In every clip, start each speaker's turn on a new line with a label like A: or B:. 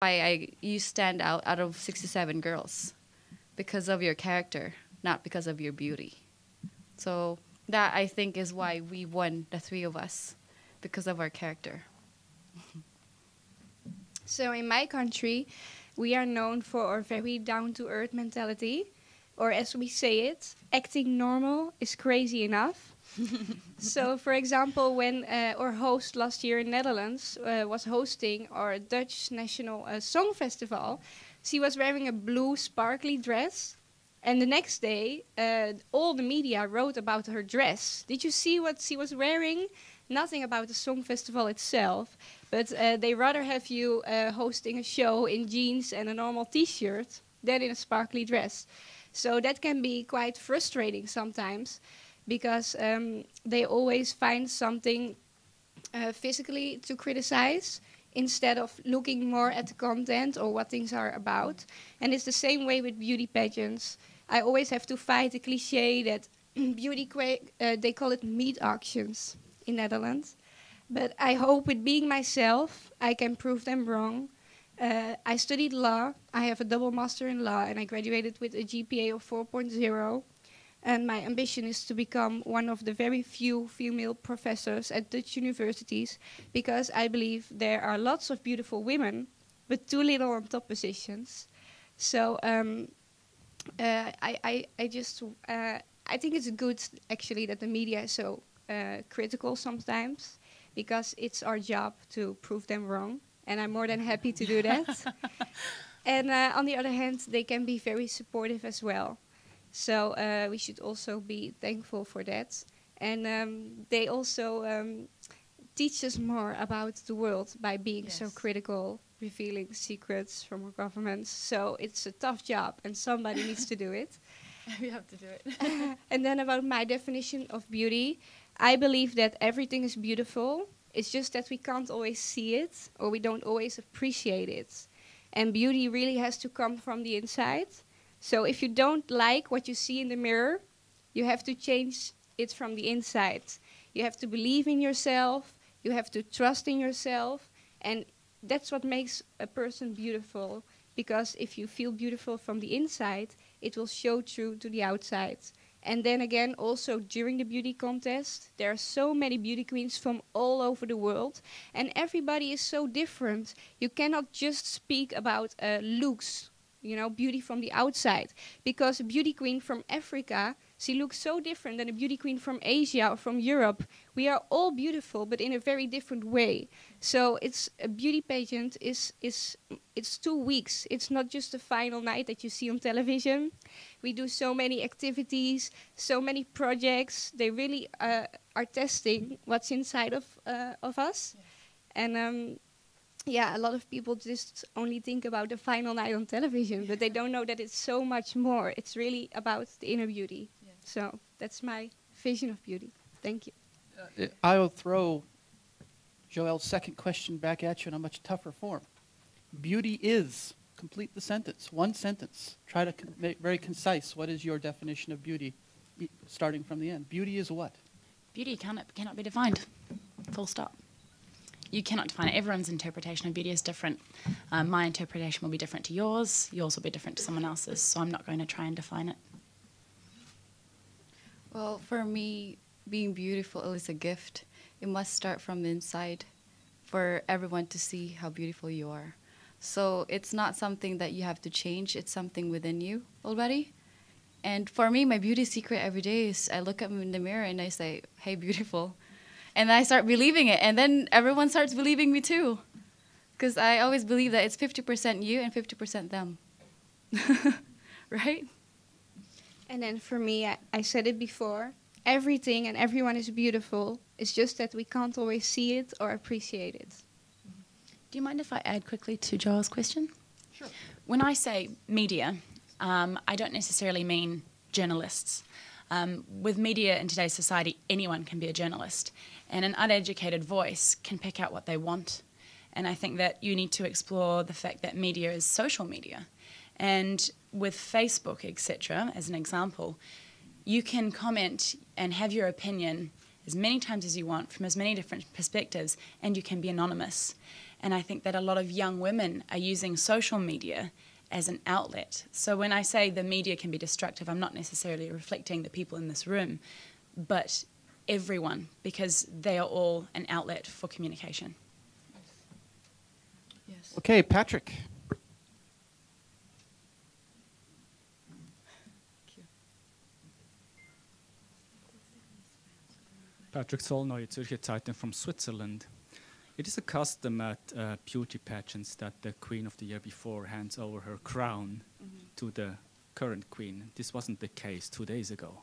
A: why I you stand out out of 67 girls because of your character, not because of your beauty. So that I think is why we won the three of us because of our character.
B: So in my country, we are known for our very down to earth mentality, or as we say it, acting normal is crazy enough. so, for example, when uh, our host last year in Netherlands uh, was hosting our Dutch National uh, Song Festival, she was wearing a blue sparkly dress. And the next day, uh, all the media wrote about her dress. Did you see what she was wearing? Nothing about the song festival itself, but uh, they rather have you uh, hosting a show in jeans and a normal T-shirt than in a sparkly dress. So that can be quite frustrating sometimes because um, they always find something uh, physically to criticize instead of looking more at the content or what things are about. And it's the same way with beauty pageants. I always have to fight the cliche that beauty, uh, they call it meat auctions in Netherlands. But I hope with being myself, I can prove them wrong. Uh, I studied law. I have a double master in law, and I graduated with a GPA of 4.0 and my ambition is to become one of the very few female professors at Dutch universities because I believe there are lots of beautiful women, but too little on top positions. So um, uh, I, I, I just uh, I think it's good actually that the media is so uh, critical sometimes because it's our job to prove them wrong, and I'm more than happy to do that. and uh, on the other hand, they can be very supportive as well. So uh, we should also be thankful for that. And um, they also um, teach us more about the world by being yes. so critical, revealing secrets from our governments. So it's a tough job, and somebody needs to do it.
A: we have to do it.
B: and then about my definition of beauty, I believe that everything is beautiful. It's just that we can't always see it, or we don't always appreciate it. And beauty really has to come from the inside. So if you don't like what you see in the mirror, you have to change it from the inside. You have to believe in yourself, you have to trust in yourself, and that's what makes a person beautiful. Because if you feel beautiful from the inside, it will show through to the outside. And then again, also during the beauty contest, there are so many beauty queens from all over the world, and everybody is so different. You cannot just speak about uh, looks you know, beauty from the outside. Because a beauty queen from Africa, she looks so different than a beauty queen from Asia or from Europe. We are all beautiful, but in a very different way. So it's a beauty pageant is is it's two weeks. It's not just the final night that you see on television. We do so many activities, so many projects. They really uh, are testing what's inside of uh, of us, yes. and. Um, yeah, a lot of people just only think about the final night on television, but they don't know that it's so much more. It's really about the inner beauty. Yeah. So that's my vision of beauty. Thank you.
C: Uh, I will throw Joel's second question back at you in a much tougher form. Beauty is, complete the sentence, one sentence. Try to con make very concise. What is your definition of beauty, e starting from the end? Beauty is what?
D: Beauty cannot, cannot be defined. Full stop you cannot define it. Everyone's interpretation of beauty is different. Um, my interpretation will be different to yours. Yours will be different to someone else's. So I'm not going to try and define it.
A: Well, for me, being beautiful is a gift. It must start from the inside for everyone to see how beautiful you are. So it's not something that you have to change, it's something within you already. And for me, my beauty secret every day is I look at me in the mirror and I say, hey, beautiful and I start believing it, and then everyone starts believing me too, because I always believe that it's fifty percent you and fifty percent them, right?
B: And then for me, I, I said it before. Everything and everyone is beautiful. It's just that we can't always see it or appreciate it.
D: Do you mind if I add quickly to Joel's question?
C: Sure.
D: When I say media, um, I don't necessarily mean journalists. Um, with media in today's society, anyone can be a journalist, and an uneducated voice can pick out what they want. And I think that you need to explore the fact that media is social media. And with Facebook, etc., as an example, you can comment and have your opinion as many times as you want from as many different perspectives, and you can be anonymous. And I think that a lot of young women are using social media as an outlet. So when I say the media can be destructive, I'm not necessarily reflecting the people in this room, but everyone, because they are all an outlet for communication.
A: Yes.
C: Okay, Patrick.
E: Patrick Solnoy, Zürcher Zeitung from Switzerland. It is a custom at uh, beauty pageants that the queen of the year before hands over her crown to the current queen. This wasn't the case two days ago.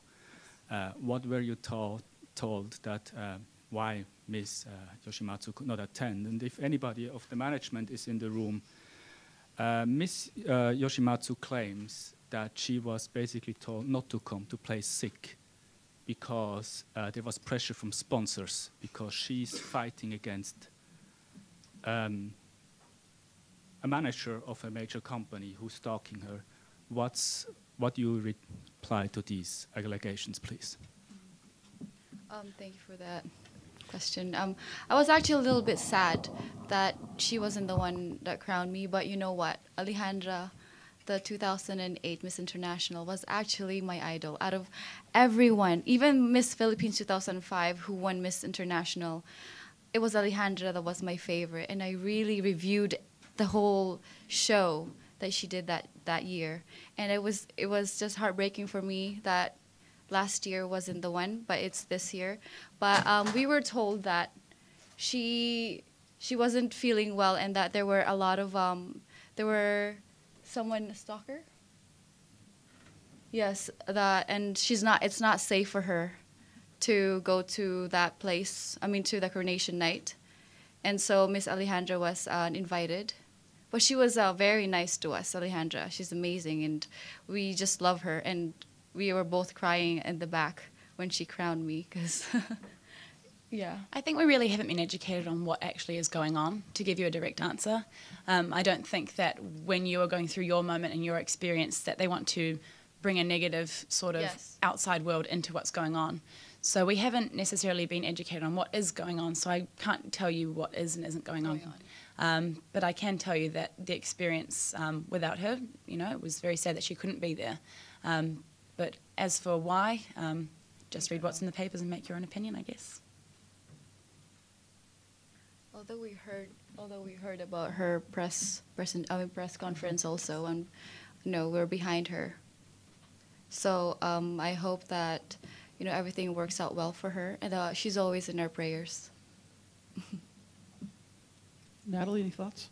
E: Uh, what were you told, told that uh, why Miss uh, Yoshimatsu could not attend? And if anybody of the management is in the room, uh, Miss uh, Yoshimatsu claims that she was basically told not to come to play sick because uh, there was pressure from sponsors because she's fighting against um, a manager of a major company who's stalking her. What's what you reply to these allegations, please?
A: Um, thank you for that question. Um, I was actually a little bit sad that she wasn't the one that crowned me, but you know what? Alejandra, the 2008 Miss International, was actually my idol. Out of everyone, even Miss Philippines 2005, who won Miss International, it was Alejandra that was my favorite, and I really reviewed the whole show that she did that that year, and it was it was just heartbreaking for me that last year wasn't the one, but it's this year. But um, we were told that she she wasn't feeling well, and that there were a lot of um, there were someone a stalker. Yes, that and she's not. It's not safe for her to go to that place. I mean, to the coronation night, and so Miss Alejandra was uh, invited. But she was uh, very nice to us, Alejandra. She's amazing, and we just love her. And we were both crying in the back when she crowned me, because, yeah.
D: I think we really haven't been educated on what actually is going on to give you a direct answer. Um, I don't think that when you are going through your moment and your experience that they want to bring a negative sort of
A: Yes.
D: outside world into what's going on. So we haven't necessarily been educated on what is going on. So I can't tell you what is and isn't going on. Um, but I can tell you that the experience um, without her, you know, it was very sad that she couldn't be there. Um, but as for why, um, just read what's in the papers and make your own opinion, I guess.
A: Although we heard, although we heard about her press, press, I mean, press conference also, and you know we're behind her. So um, I hope that you know everything works out well for her, and uh, she's always in our prayers.
C: Nathalie, any thoughts?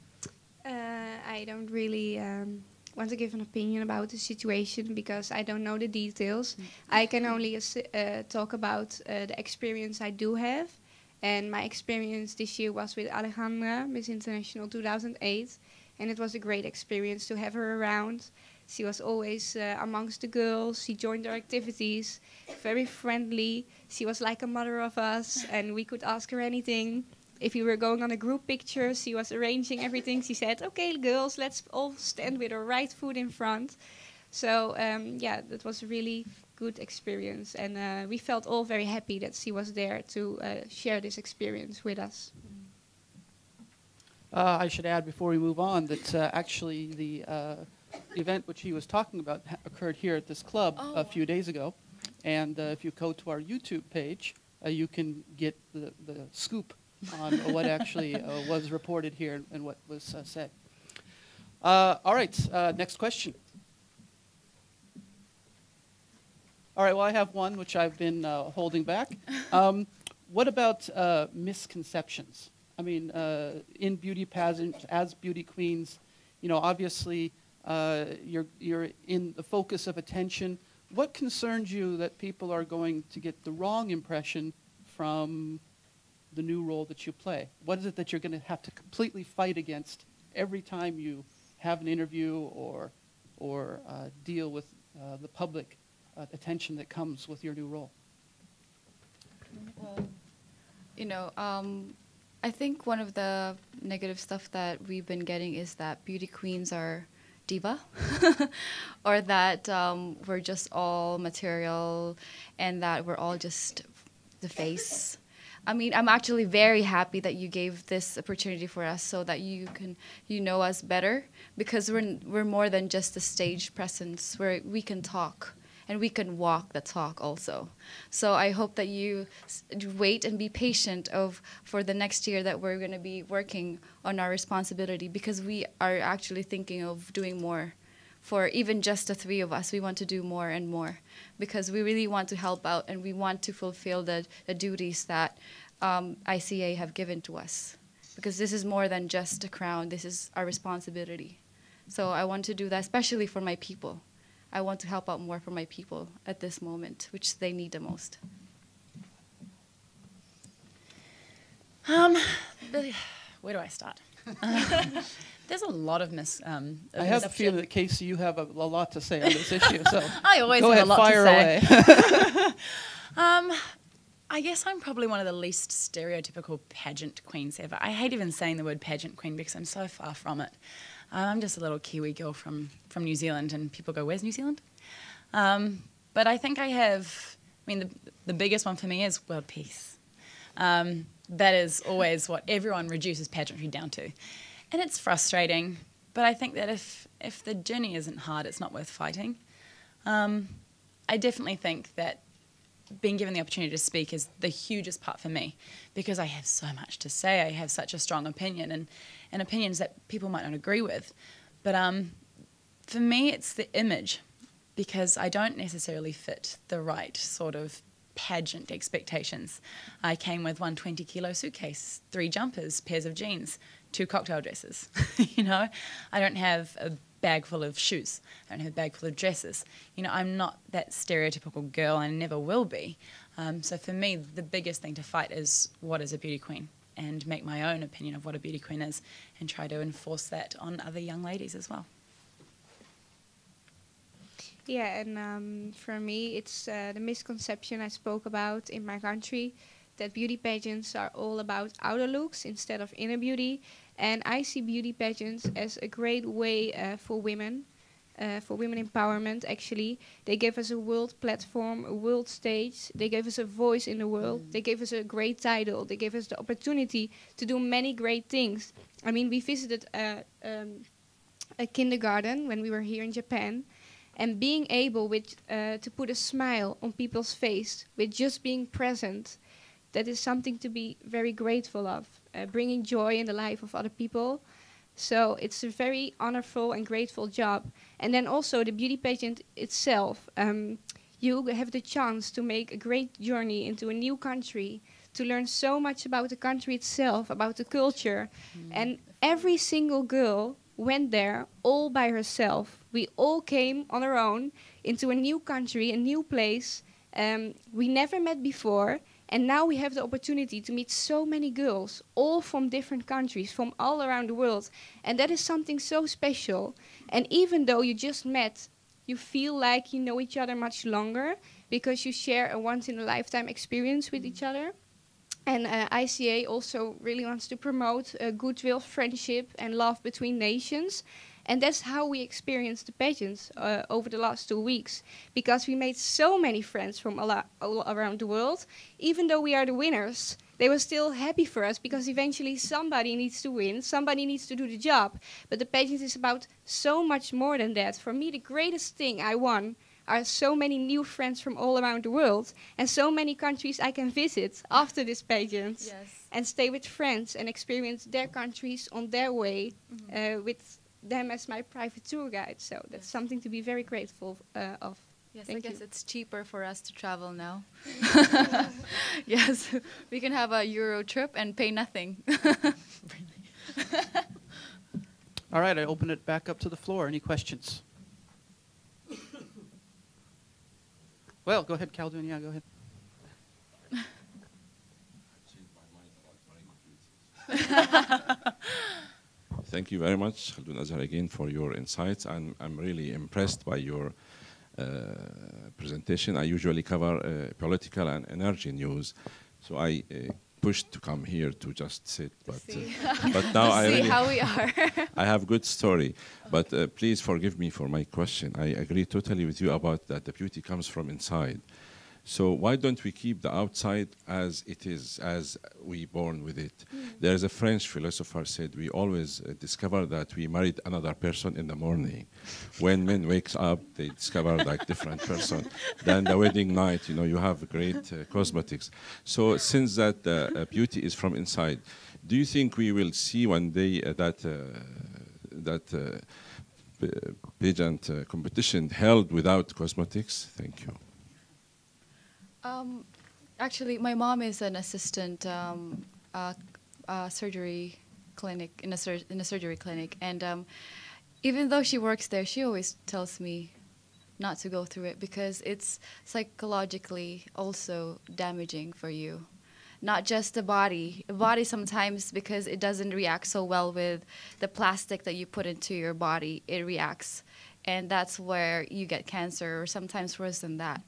B: Uh, I don't really um, want to give an opinion about the situation because I don't know the details. I can only uh, talk about uh, the experience I do have. And my experience this year was with Alejandra, Miss International 2008. And it was a great experience to have her around. She was always uh, amongst the girls. She joined our activities, very friendly. She was like a mother of us, and we could ask her anything if we were going on a group picture, she was arranging everything. She said, "Okay, girls, let's all stand with our right foot in front." So um, yeah, that was a really good experience, and uh, we felt all very happy that she was there to uh, share this experience with us.
C: Uh, I should add before we move on that uh, actually the uh, event which he was talking about ha- occurred here at this club
A: Oh,
C: a few days ago. And uh, if you go to our YouTube page, uh, you can get the, the scoop on what actually uh, was reported here and what was uh, said. Uh, all right, uh, next question. All right, well, I have one which I've been uh, holding back. Um, what about uh, misconceptions? I mean, uh, in beauty pageants, as beauty queens, you know, obviously uh, you're, you're in the focus of attention. What concerns you that people are going to get the wrong impression from the new role that you play? What is it that you're going to have to completely fight against every time you have an interview or, or uh, deal with uh, the public uh, attention that comes with your new role?
A: Well, you know, um, I think one of the negative stuff that we've been getting is that beauty queens are diva, or that um, we're just all material, and that we're all just the face. I mean, I'm actually very happy that you gave this opportunity for us so that you can you know us better because we're we're more than just a stage presence where we can talk and we can walk the talk also. So I hope that you wait and be patient of for the next year that we're going to be working on our responsibility because we are actually thinking of doing more. For even just the three of us, we want to do more and more because we really want to help out and we want to fulfill the, the duties that um, ICA have given to us. Because this is more than just a crown, this is our responsibility. So I want to do that, especially for my people. I want to help out more for my people at this moment, which they need the most.
D: Um, where do I start? Um, there's a lot of mis. Um,
C: I have a feeling that Casey, you have a, a lot to say on this issue. So
D: I always
C: go
D: have
C: ahead,
D: a lot
C: fire
D: to say.
C: away.
D: Um, I guess I'm probably one of the least stereotypical pageant queens ever. I hate even saying the word pageant queen because I'm so far from it. Um, I'm just a little Kiwi girl from, from New Zealand, and people go, Where's New Zealand? Um, but I think I have, I mean, the, the biggest one for me is world peace. Um, that is always what everyone reduces pageantry down to. And it's frustrating, but I think that if, if the journey isn't hard, it's not worth fighting. Um, I definitely think that being given the opportunity to speak is the hugest part for me because I have so much to say. I have such a strong opinion and, and opinions that people might not agree with. But um, for me, it's the image because I don't necessarily fit the right sort of pageant expectations. I came with one 20 kilo suitcase, three jumpers, pairs of jeans, two cocktail dresses. you know, I don't have a bag full of shoes. I don't have a bag full of dresses. You know, I'm not that stereotypical girl and never will be. Um, so for me, the biggest thing to fight is what is a beauty queen and make my own opinion of what a beauty queen is and try to enforce that on other young ladies as well.
B: Yeah, and um, for me, it's uh, the misconception I spoke about in my country that beauty pageants are all about outer looks instead of inner beauty. And I see beauty pageants as a great way uh, for women, uh, for women empowerment. Actually, they give us a world platform, a world stage. They gave us a voice in the world. They gave us a great title. They gave us the opportunity to do many great things. I mean, we visited a, um, a kindergarten when we were here in Japan and being able with uh, to put a smile on people's face with just being present that is something to be very grateful of uh, bringing joy in the life of other people. So it's a very honorful and grateful job. And then also the beauty pageant itself um, you have the chance to make a great journey into a new country to learn so much about the country itself about the culture. And every single girl went there all by herself. We all came on our own into a new country, a new place. Um, we never met before, and now we have the opportunity to meet so many girls, all from different countries, from all around the world. And that is something so special. And even though you just met, you feel like you know each other much longer because you share a once in a lifetime experience with each other. And uh, ICA also really wants to promote goodwill, friendship, and love between nations. And that's how we experienced the pageants uh, over the last two weeks. Because we made so many friends from all, all around the world. Even though we are the winners, they were still happy for us because eventually somebody needs to win, somebody needs to do the job. But the pageant is about so much more than that. For me, the greatest thing I won are so many new friends from all around the world and so many countries I can visit after this pageant
A: Yes.
B: and stay with friends and experience their countries on their way uh, with them as my private tour guide. So that's
A: Yes.
B: something to be very grateful uh, of.
A: Yes,
B: Thank
A: I guess
B: you.
A: it's cheaper for us to travel now. yes, we can have a Euro trip and pay nothing.
C: All right, I open it back up to the floor. Any questions? Well, go ahead, Khaldon. Yeah, go ahead.
F: Thank you very much, Khaldon Azhar, again for your insights. I'm, I'm really impressed by your uh, presentation. I usually cover uh, political and energy news, so I uh, pushed to come here to just sit. But, uh, but now I
A: See
F: really
A: how we are.
F: I have good story, but uh, please forgive me for my question. I agree totally with you about that. The beauty comes from inside. So why don't we keep the outside as it is, as we born with it? There is a French philosopher said we always uh, discover that we married another person in the morning. when men wakes up, they discover like different person. Then the wedding night, you know, you have great uh, cosmetics. So since that uh, uh, beauty is from inside, do you think we will see one day uh, that uh, that uh, pageant uh, competition held without cosmetics? Thank you.
A: Um, actually, my mom is an assistant um, uh, uh, surgery clinic in a sur- in a surgery clinic, and um, even though she works there, she always tells me not to go through it because it's psychologically also damaging for you. Not just the body. The body sometimes because it doesn't react so well with the plastic that you put into your body, it reacts and that's where you get cancer or sometimes worse than that.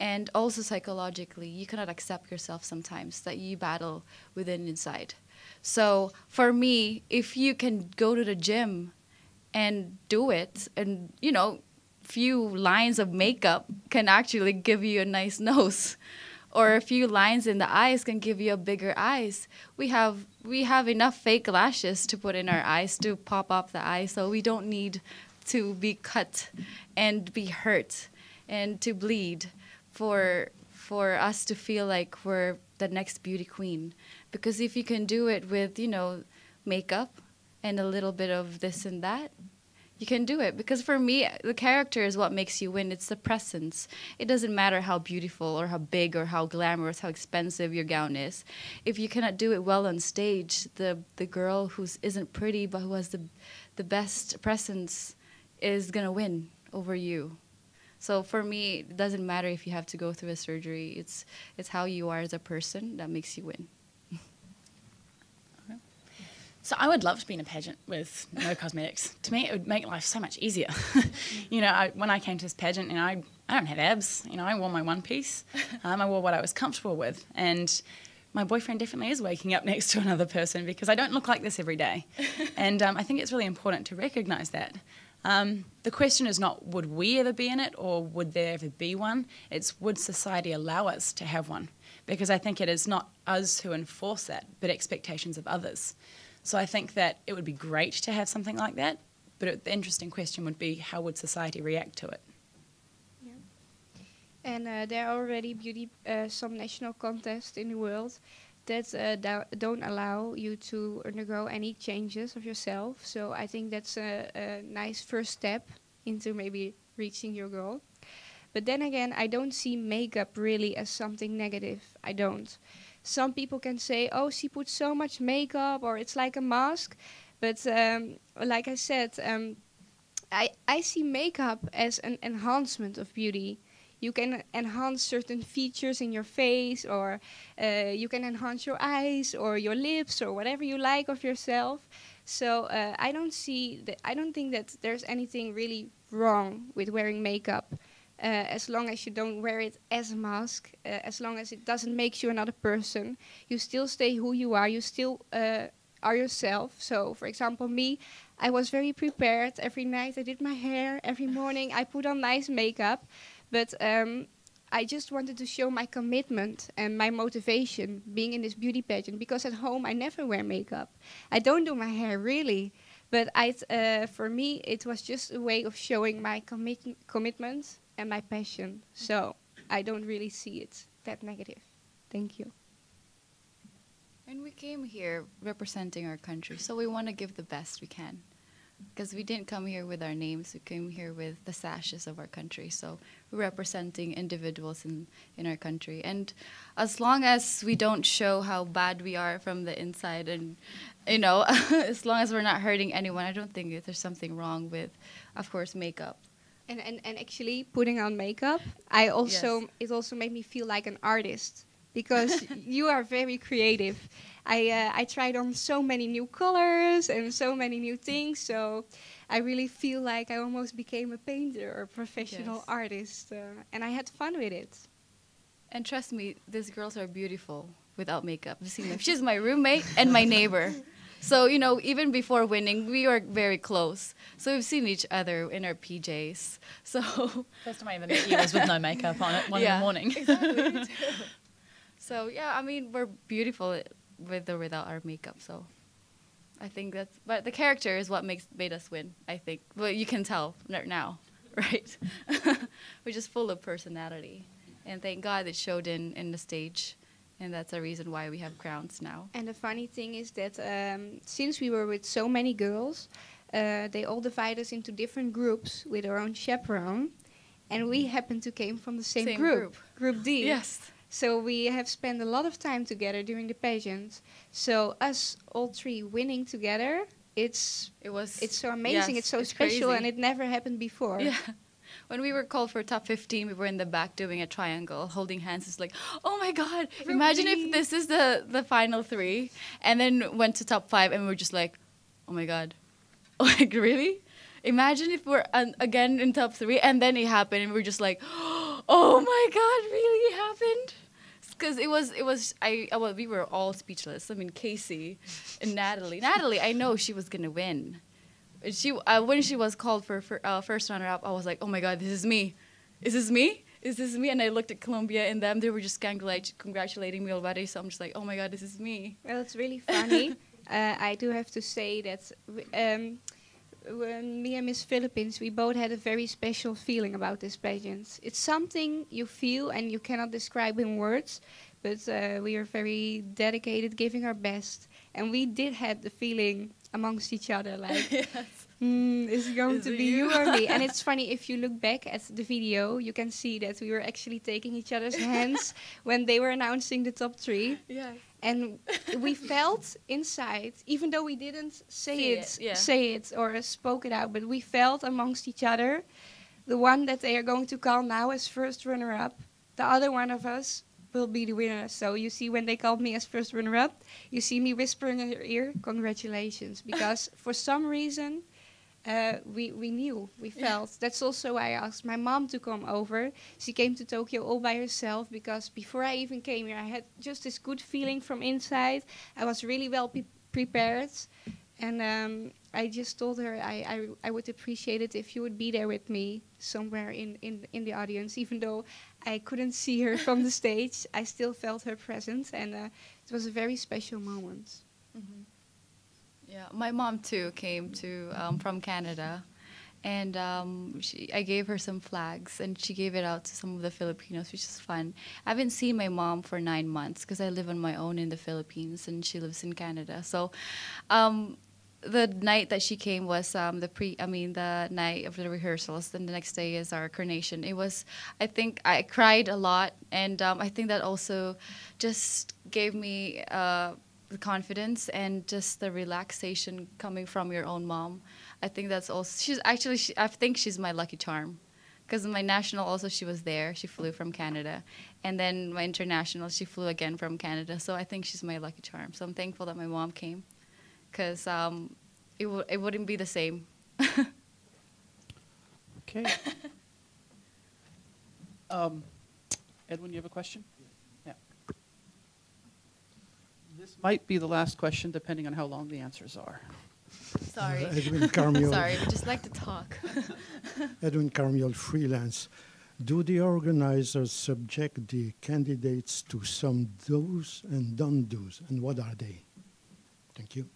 A: And also psychologically you cannot accept yourself sometimes that you battle within inside. So for me if you can go to the gym and do it and you know few lines of makeup can actually give you a nice nose or a few lines in the eyes can give you a bigger eyes. We have we have enough fake lashes to put in our eyes to pop up the eye so we don't need to be cut and be hurt and to bleed for for us to feel like we're the next beauty queen. Because if you can do it with you know makeup and a little bit of this and that you can do it. Because for me the character is what makes you win. It's the presence. It doesn't matter how beautiful or how big or how glamorous how expensive your gown is. If you cannot do it well on stage the the girl who isn't pretty but who has the the best presence is going to win over you. So for me, it doesn't matter if you have to go through a surgery. It's it's how you are as a person that makes you win.
D: So I would love to be in a pageant with no cosmetics. To me, it would make life so much easier. you know, I, when I came to this pageant, you know, I, I don't have abs. You know, I wore my one piece. Um, I wore what I was comfortable with, and my boyfriend definitely is waking up next to another person because I don't look like this every day. and um, I think it's really important to recognise that. Um, the question is not would we ever be in it or would there ever be one? It's would society allow us to have one? Because I think it is not us who enforce that, but expectations of others. So I think that it would be great to have something like that, but it, the interesting question would be how would society react to it? Yeah.
B: And uh, there are already beauty uh, some national contests in the world that uh, do- don't allow you to undergo any changes of yourself. So I think that's a, a nice first step into maybe reaching your goal. But then again, I don't see makeup really as something negative. I don't. Some people can say, "Oh, she puts so much makeup," or "It's like a mask." But um, like I said, um, I I see makeup as an enhancement of beauty you can enhance certain features in your face or uh, you can enhance your eyes or your lips or whatever you like of yourself. So uh, i don't see that i don't think that there's anything really wrong with wearing makeup uh, as long as you don't wear it as a mask uh, as long as it doesn't make you another person. You still stay who you are. You still uh, are yourself. So for example me i was very prepared. Every night i did my hair. Every morning i put on nice makeup but um, I just wanted to show my commitment and my motivation being in this beauty pageant because at home I never wear makeup. I don't do my hair really, but uh, for me it was just a way of showing my commit- commitment and my passion. So I don't really see it that negative. Thank you.
A: And we came here representing our country, so we want to give the best we can. Because we didn't come here with our names, we came here with the sashes of our country. So representing individuals in, in our country. And as long as we don't show how bad we are from the inside, and, you know, as long as we're not hurting anyone, I don't think that there's something wrong with, of course, makeup.
B: And, and, and actually putting on makeup, I also
A: Yes.
B: it also made me feel like an artist because you are very creative. I uh, I tried on so many new colors and so many new things, so I really feel like I almost became a painter or a professional
A: Yes.
B: artist, uh, and I had fun with it.
A: And trust me, these girls are beautiful without makeup. I've seen them. She's my roommate and my neighbor. So you know, even before winning, we were very close. So we've seen each other in our PJs. So
D: First time I ever met you was with no makeup on at one in
A: Yeah,
D: the morning.
A: exactly. so yeah, I mean, we're beautiful with or without our makeup. So I think that's. But the character is what makes made us win. I think. Well, you can tell now, right? we're just full of personality, and thank God it showed in in the stage, and that's a reason why we have crowns now.
B: And the funny thing is that um, since we were with so many girls, uh, they all divide us into different groups with our own chaperone, and we happen to came from the same,
A: Same
B: group,
A: group.
B: group D.
A: Yes.
B: So we have spent a lot of time together during the pageant. So us all three winning together, it's
A: It was.
B: it's so amazing.
A: yes,
B: it's so
A: it's
B: special,
A: crazy.
B: and it never happened before.
A: Yeah. When we were called for top 15, we were in the back doing a triangle, holding hands. It's like, oh my God, imagine if this is the, the final three. And then went to top five, and we were just like, oh my God. Like, really? Imagine if we're un- again in top three, and then it happened, and we were just like, oh my God, really? Happened? Because it was, it was, I, uh, well, we were all speechless. I mean, Casey and Nathalie. Nathalie, I know she was going to win she uh, when she was called for, for uh, first runner up, I was like, oh my god, this is me. Is this me? Is this me? And I looked at Colombia and them. They were just congratulating, congratulating me already. So I'm just like, oh my god, this is me.
B: Well, it's really funny. uh, I do have to say that um, when me and Miss Philippines, we both had a very special feeling about this pageant. It's something you feel and you cannot describe in words, but uh, we are very dedicated, giving our best, and we did have the feeling amongst each other, like,
A: yes.
B: mm, is it going
A: Is
B: to
A: it
B: be
A: you?
B: you or me? And it's funny if you look back at the video, you can see that we were actually taking each other's hands when they were announcing the top three
A: Yes.
B: And we felt inside, even though we didn't say
A: See
B: it,
A: it, yeah.
B: say it or spoke it out, but we felt amongst each other, the one that they are going to call now as first runner-up, the other one of us will be the winner. So you see, when they called me as first runner-up, you see me whispering in her ear, "Congratulations!" Because for some reason. Uh, we, we knew, we felt. That's also why I asked my mom to come over. She came to Tokyo all by herself because before I even came here, I had just this good feeling from inside. I was really well prepared. And um, I just told her I, I, I would appreciate it if you would be there with me somewhere in, in, in the audience. Even though I couldn't see her from the stage, I still felt her presence. And uh, it was a very special moment.
A: Yeah, my mom too came to um, from Canada, and um, she, I gave her some flags, and she gave it out to some of the Filipinos, which is fun. I haven't seen my mom for nine months because I live on my own in the Philippines, and she lives in Canada. So, um, the night that she came was um, the pre. I mean, the night of the rehearsals. Then the next day is our coronation. It was. I think I cried a lot, and um, I think that also just gave me. Uh, the confidence and just the relaxation coming from your own mom. I think that's also she's actually she, I think she's my lucky charm because my national also she was there. She flew from Canada, and then my international she flew again from Canada. So I think she's my lucky charm. So I'm thankful that my mom came because um, it would it wouldn't be the same.
C: Okay. um, Edwin, you have a question? Yeah. This might be the last question, depending on how long the answers are.
A: Sorry.
G: Uh, Edwin Karmiol.
A: Sorry, we just like to talk.
G: Edwin Karmiol, freelance. Do the organizers subject the candidates to some do's and don't do's, and what are they? Thank you.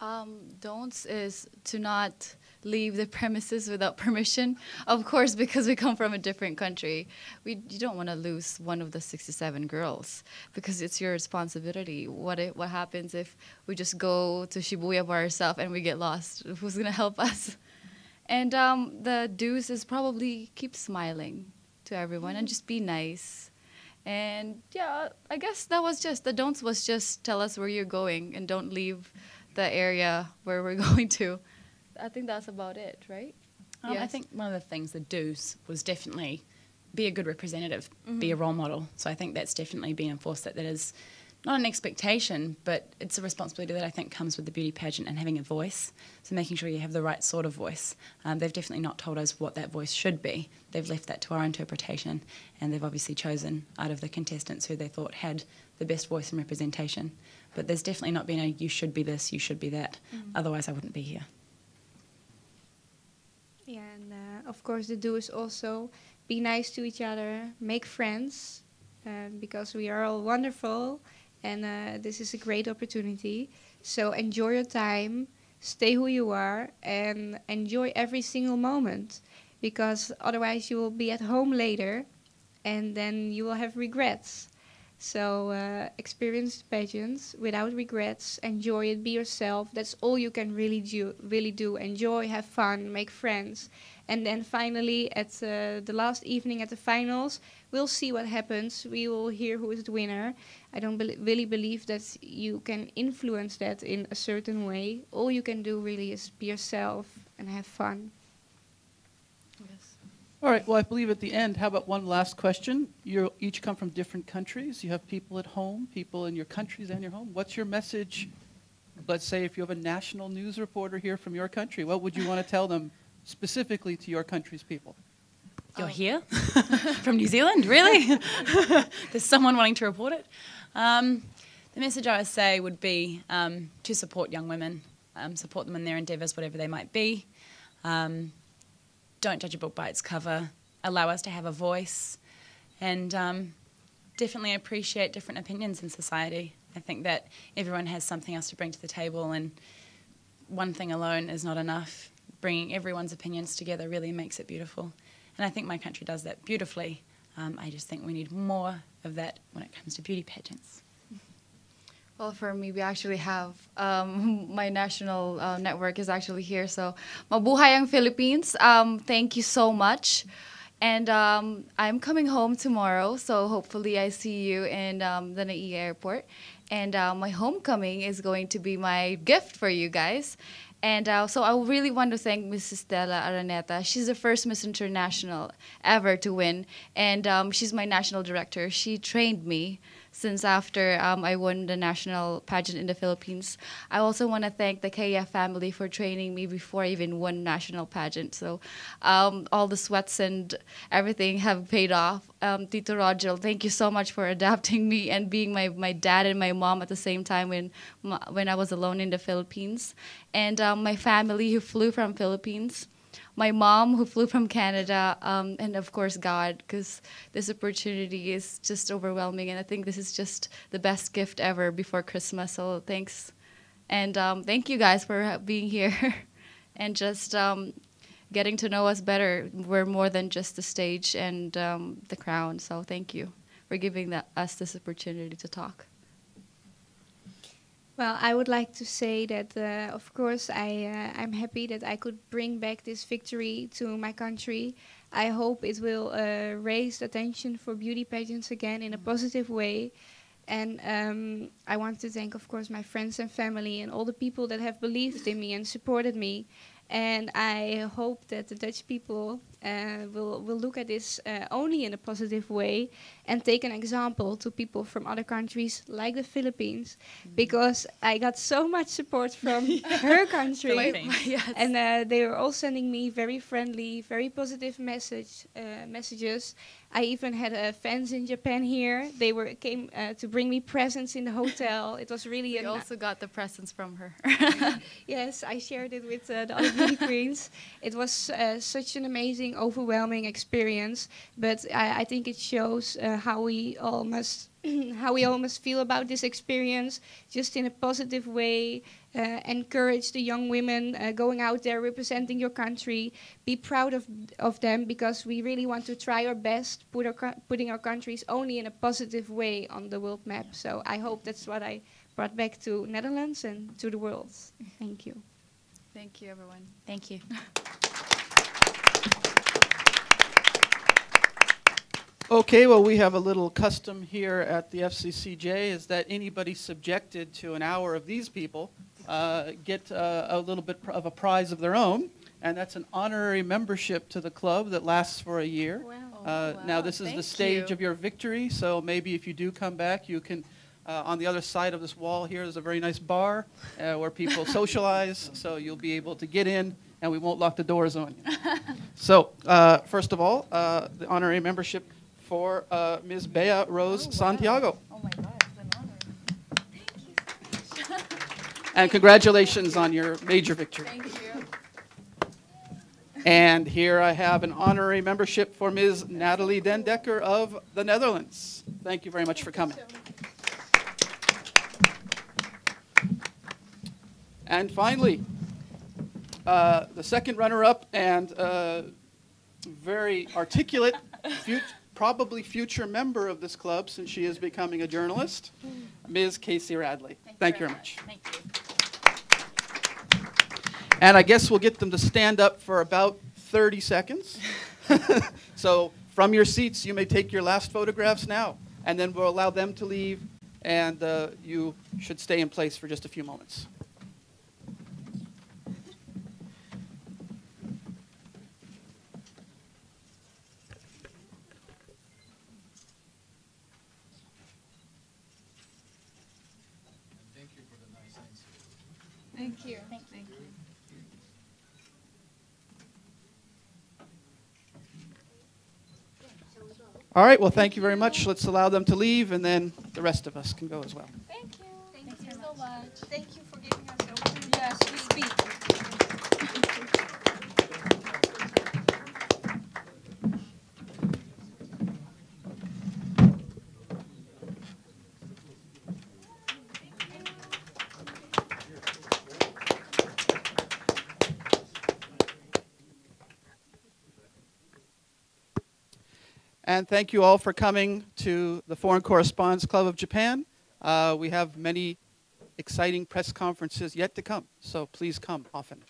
A: Um, don'ts is to not leave the premises without permission. Of course, because we come from a different country, we you don't want to lose one of the 67 girls because it's your responsibility. What if, what happens if we just go to Shibuya by ourselves and we get lost? Who's gonna help us? And um, the do's is probably keep smiling to everyone and just be nice. And yeah, I guess that was just the don'ts was just tell us where you're going and don't leave the area where we're going to. I think that's about it, right?
D: Um, I think one of the things the do's was definitely be a good representative, be a role model. So I think that's definitely been enforced. That that is not an expectation, but it's a responsibility that I think comes with the beauty pageant and having a voice. So making sure you have the right sort of voice. Um, they've definitely not told us what that voice should be. They've left that to our interpretation, and they've obviously chosen out of the contestants who they thought had the best voice and representation. But there's definitely not been a you should be this, you should be that. Otherwise, I wouldn't be here.
B: Yeah, and uh, of course the do is also be nice to each other, make friends, uh, because we are all wonderful, and uh, this is a great opportunity. So enjoy your time, stay who you are, and enjoy every single moment, because otherwise you will be at home later, and then you will have regrets. So uh, experience pageants without regrets. Enjoy it. Be yourself. That's all you can really do. Really do. Enjoy. Have fun. Make friends. And then finally, at uh, the last evening at the finals, we'll see what happens. We will hear who is the winner. I don't bel really believe that you can influence that in a certain way. All you can do really is be yourself and have fun.
C: All right, well, I believe at the end, how about one last question? You each come from different countries. You have people at home, people in your countries and your home. What's your message? Let's say if you have a national news reporter here from your country, what would you want to tell them specifically to your country's people?
D: You're here from New Zealand, really? There's someone wanting to report it. Um, the message I would say would be um, to support young women, um, support them in their endeavours, whatever they might be. Um, don't judge a book by its cover. Allow us to have a voice, and um, definitely appreciate different opinions in society. I think that everyone has something else to bring to the table, and one thing alone is not enough. Bringing everyone's opinions together really makes it beautiful. And I think my country does that beautifully. Um, I just think we need more of that when it comes to beauty pageants.
A: Well, for me, we actually have um, my national uh, network is actually here. So, mabuhay ang Philippines. Um, thank you so much. And um, I'm coming home tomorrow, so hopefully I see you in um, the NAIA airport. And uh, my homecoming is going to be my gift for you guys. And uh, so I really want to thank Mrs. Stella Araneta. She's the first Miss International ever to win, and um, she's my national director. She trained me since after um, I won the national pageant in the Philippines. I also want to thank the KF family for training me before I even won national pageant. So um, all the sweats and everything have paid off. Um, Tito Roger, thank you so much for adapting me and being my, my dad and my mom at the same time when when I was alone in the Philippines. And um, my family who flew from Philippines my mom who flew from Canada, um, and of course God, because this opportunity is just overwhelming, and I think this is just the best gift ever before Christmas. So thanks, and um, thank you guys for being here, and just um, getting to know us better. We're more than just the stage and um, the crown. So thank you for giving that, us this opportunity to talk.
B: Well, I would like to say that, uh, of course, I uh, I'm happy that I could bring back this victory to my country. I hope it will uh, raise attention for beauty pageants again in a positive way. And um, I want to thank, of course, my friends and family and all the people that have believed in me and supported me. And I hope that the Dutch people uh, will will look at this uh, only in a positive way and take an example to people from other countries like the Philippines, because I got so much support from her country,
A: yes.
B: and uh, they were all sending me very friendly, very positive message uh, messages. I even had uh, fans in Japan here. They were came uh, to bring me presents in the hotel. It was really a
A: also got the presents from her.
B: Yes, I shared it with uh, the other beauty queens. It was uh, such an amazing, overwhelming experience. But I, I think it shows uh, how we all must how we all must feel about this experience, just in a positive way. Uh, encourage the young women uh, going out there representing your country. Be proud of of them because we really want to try our best, put our putting our countries only in a positive way on the world map. So I hope that's what I brought back to Netherlands and to the world. Thank you.
A: Thank you, everyone.
D: Thank you.
C: Okay, well, we have a little custom here at the FCCJ is that anybody subjected to an hour of these people uh, get uh, a little bit of a prize of their own, and that's an honorary membership to the club that lasts for a year.
B: Wow.
C: Uh, Now, this is the stage
A: you.
C: of your victory, so maybe if you do come back, you can, uh, on the other side of this wall here, there's a very nice bar uh, where people socialize, so you'll be able to get in, and we won't lock the doors on you. So, uh, first of all, uh, the honorary membership for uh, Ms. Bea Rose
A: Oh, wow.
C: Santiago.
A: Oh my God, it's an honor.
C: And congratulations on your major victory.
A: Thank you.
C: And here I have an honorary membership for Ms. Nathalie Den Dekker of the Netherlands. Thank you very much for coming. And finally, uh, the second runner-up and uh, very articulate, fut- probably future member of this club since she is becoming a journalist, Ms. Casey Radley. Thank you very much.
D: Thank you.
C: And I guess we'll get them to stand up for about 30 seconds. so from your seats, you may take your last photographs now, and then we'll allow them to leave, and uh, you should stay in place for just a few moments.
B: Thank you.
C: All right, well, thank you very much. Let's allow them to leave, and then the rest of us can go as well.
B: Thank you. Thank, you so much. Thank you for giving us the opportunity yes, to speak.
C: And thank you all for coming to the Foreign Correspondents Club of Japan. Uh, we have many exciting press conferences yet to come, so please come often.